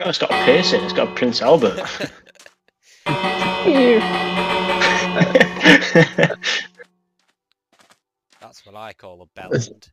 Oh, it's got a piercing. It's got a Prince Albert. That's what I call a bellend.